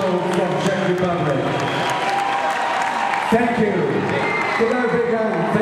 show from Czech Republic. Thank you. Good night, big